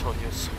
전이었어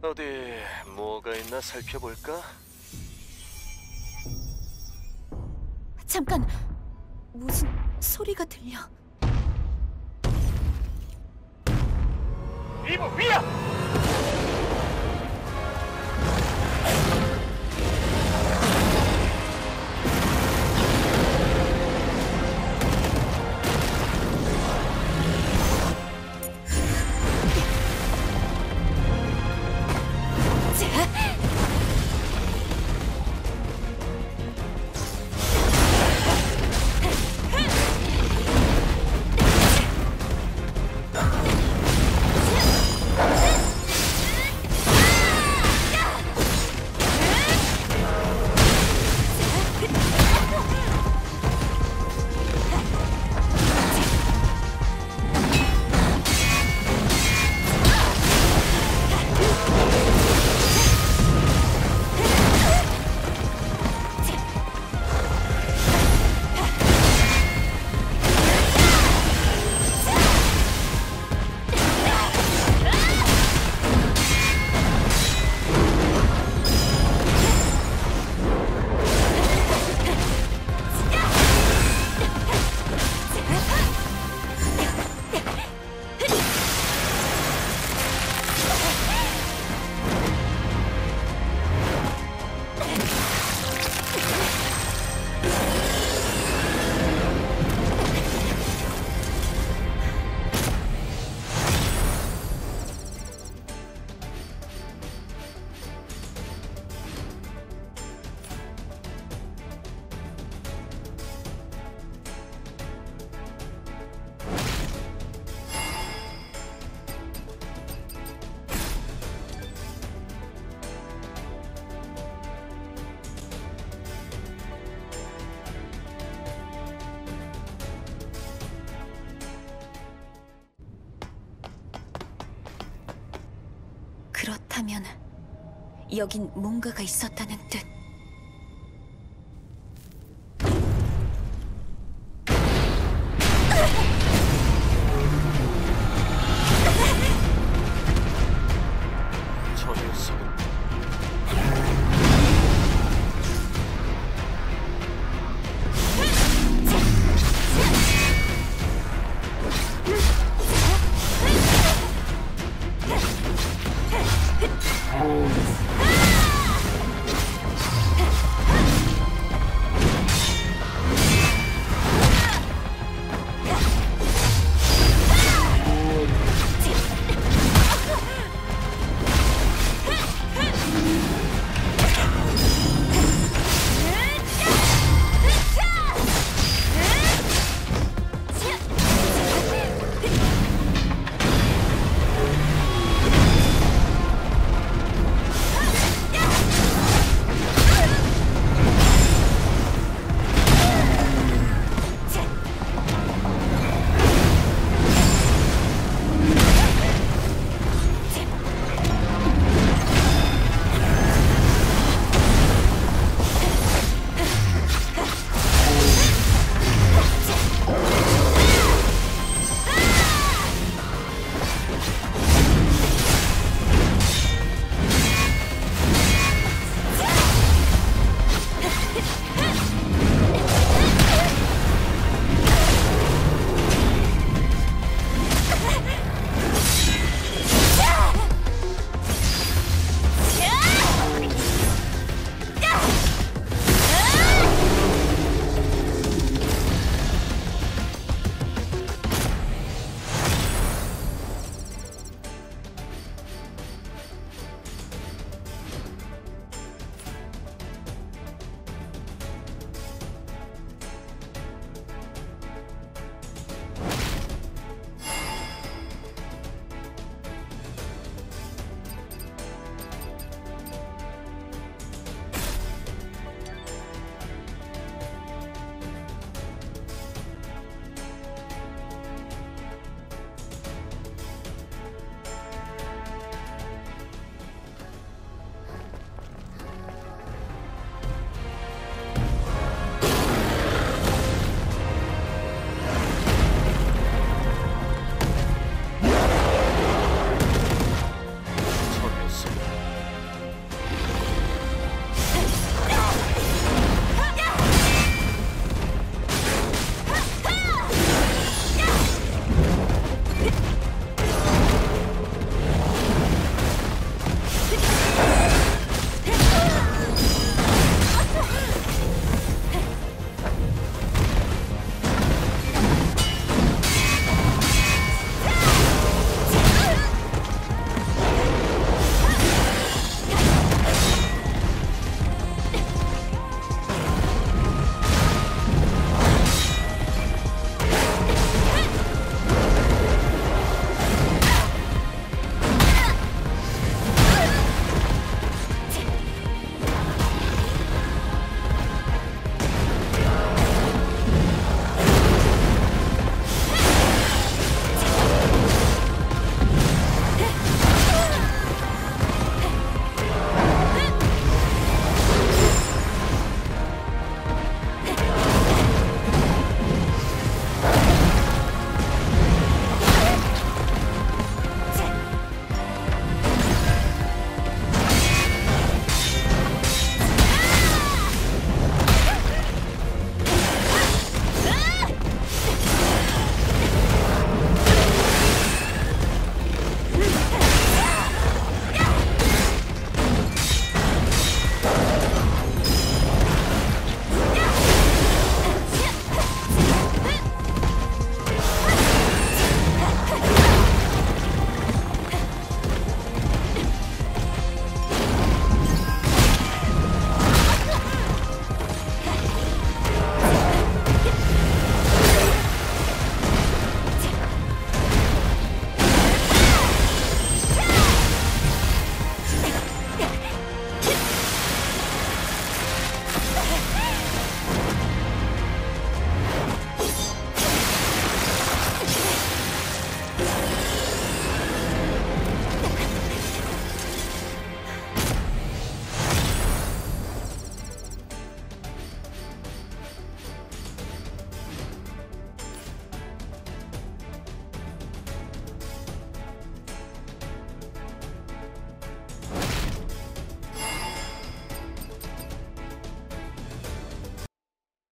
어디 뭐가 있나 살펴볼까? 잠깐 무슨 소리가 들려? 이브 위야! 그렇다면 여긴 뭔가가 있었다는 뜻.